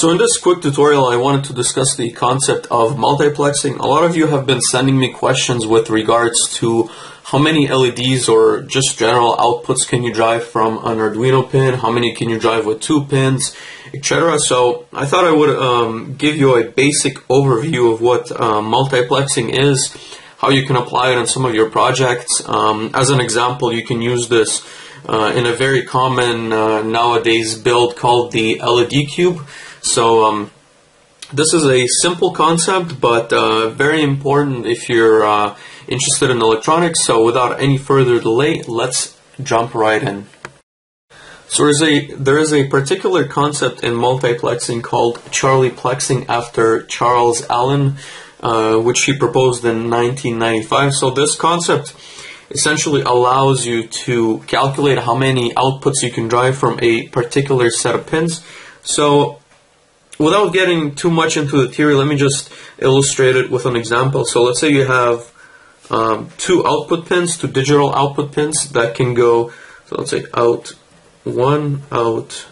So in this quick tutorial, I wanted to discuss the concept of multiplexing. A lot of you have been sending me questions with regards to how many LEDs or just general outputs can you drive from an Arduino pin, how many can you drive with two pins, etc. So I thought I would um, give you a basic overview of what uh, multiplexing is, how you can apply it in some of your projects. Um, as an example, you can use this uh, in a very common uh, nowadays build called the LED cube. So um, this is a simple concept, but uh, very important if you're uh, interested in electronics. So without any further delay, let's jump right in. So there's a there is a particular concept in multiplexing called Charlieplexing after Charles Allen, uh, which he proposed in 1995. So this concept essentially allows you to calculate how many outputs you can drive from a particular set of pins. So without getting too much into the theory, let me just illustrate it with an example. So let's say you have um, two output pins, two digital output pins that can go, so let's say out 1, out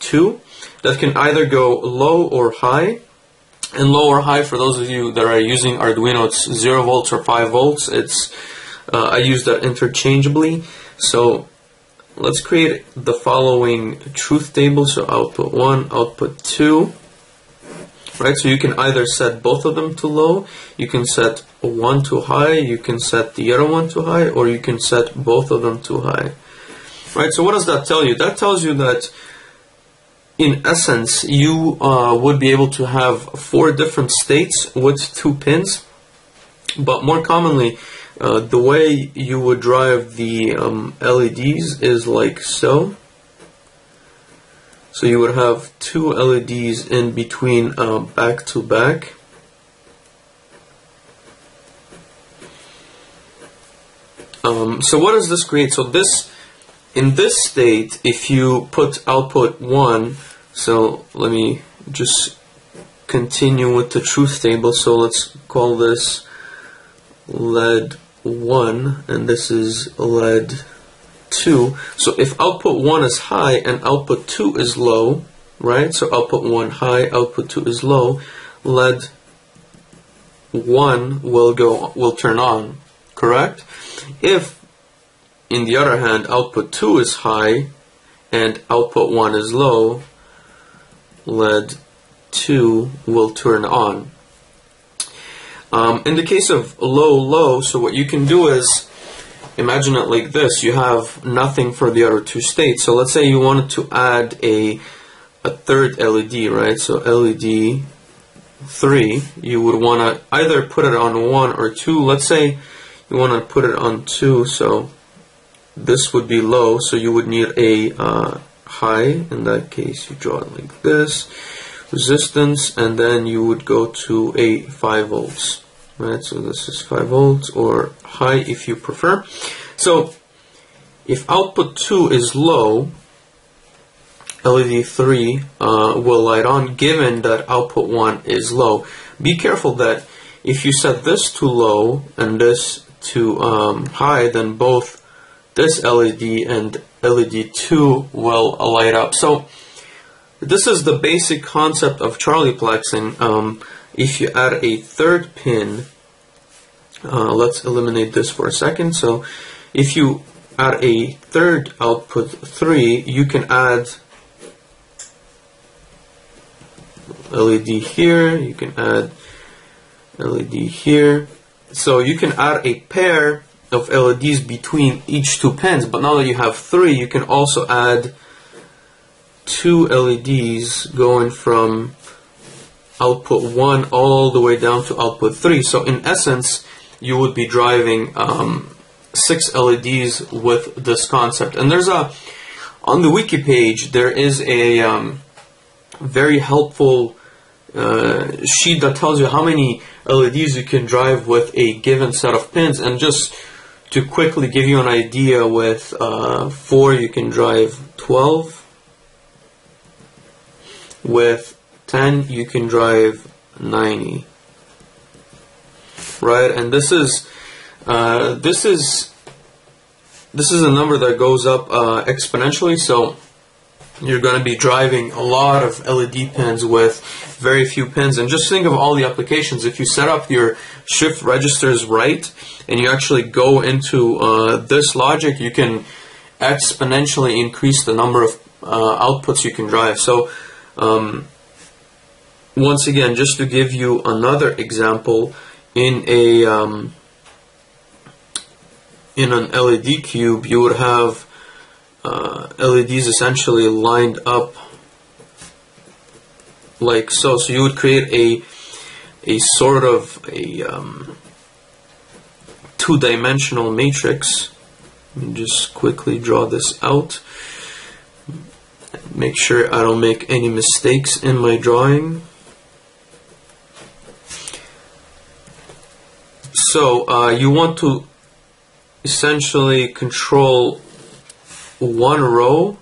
2, that can either go low or high. And low or high, for those of you that are using Arduino, it's 0 volts or 5 volts. It's uh, I use that interchangeably. So let's create the following truth table. So output 1, output 2 right? So you can either set both of them to low, you can set one to high, you can set the other one to high, or you can set both of them to high, right? So what does that tell you? That tells you that in essence, you uh, would be able to have four different states with two pins, but more commonly, uh, the way you would drive the um, LEDs is like so. So you would have two LEDs in between uh, back to back. Um, so what does this create? So this, in this state, if you put output 1, so let me just continue with the truth table. So let's call this LED 1, and this is LED 2. So if output 1 is high and output 2 is low, right? So output 1 high, output 2 is low, LED 1 will go will turn on, correct? If in the other hand output 2 is high and output 1 is low, LED 2 will turn on. Um, in the case of low low, so what you can do is imagine it like this. You have nothing for the other two states. So let's say you wanted to add a, a third LED, right? So LED 3, you would want to either put it on 1 or 2. Let's say you want to put it on 2, so this would be low, so you would need a uh, high. In that case, you draw it like this. Resistance, and then you would go to a 5 volts right? So this is 5 volts or high if you prefer. So if output 2 is low LED 3 uh, will light on given that output 1 is low. Be careful that if you set this to low and this to um, high then both this LED and LED 2 will light up. So this is the basic concept of Charlieplexing. Um, if you add a third pin, uh, let's eliminate this for a second. So if you add a third output 3, you can add LED here, you can add LED here. So you can add a pair of LEDs between each two pins, but now that you have three, you can also add two LEDs going from output 1 all the way down to output 3. So in essence, you would be driving um, six LEDs with this concept. And there's a, on the wiki page, there is a um, very helpful uh, sheet that tells you how many LEDs you can drive with a given set of pins. And just to quickly give you an idea, with uh, 4 you can drive 12. With 10 you can drive 90 right and this is uh, this is this is a number that goes up uh, exponentially so you're going to be driving a lot of LED pins with very few pins. And just think of all the applications. If you set up your shift registers right and you actually go into uh, this logic, you can exponentially increase the number of uh, outputs you can drive. So, um, once again, just to give you another example, in a um, in an LED cube, you would have uh, LEDs essentially lined up like so. So you would create a a sort of a um, two-dimensional matrix. Just quickly draw this out. Make sure I don't make any mistakes in my drawing. So uh, you want to essentially control one row,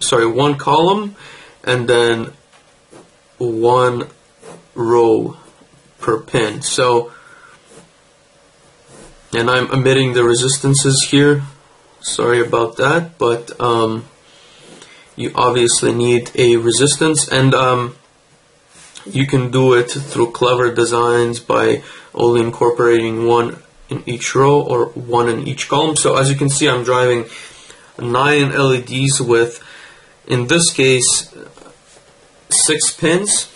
sorry, one column, and then one row per pin. So, and I'm omitting the resistances here. Sorry about that, but um, you obviously need a resistance, and um, you can do it through clever designs by only incorporating one in each row or one in each column. So as you can see, I'm driving nine LEDs with, in this case, six pins.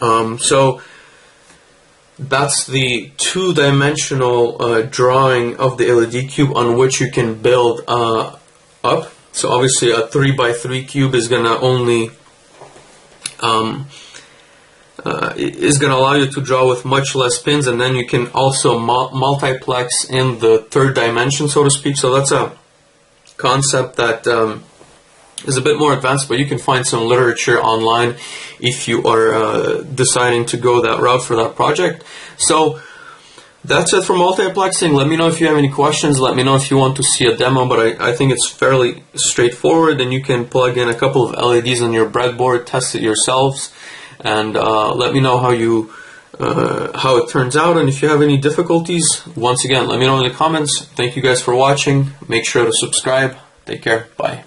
Um, so that's the two-dimensional uh, drawing of the LED cube on which you can build uh, up. So obviously a 3 by 3 cube is going to only um, uh, is going to allow you to draw with much less pins and then you can also multiplex in the third dimension so to speak. So that's a concept that um, is a bit more advanced but you can find some literature online if you are uh, deciding to go that route for that project. So that's it for multiplexing. Let me know if you have any questions. Let me know if you want to see a demo, but I, I think it's fairly straightforward and you can plug in a couple of LEDs on your breadboard, test it yourselves, and uh, let me know how you uh, how it turns out. And if you have any difficulties, once again, let me know in the comments. Thank you guys for watching. Make sure to subscribe. Take care. Bye.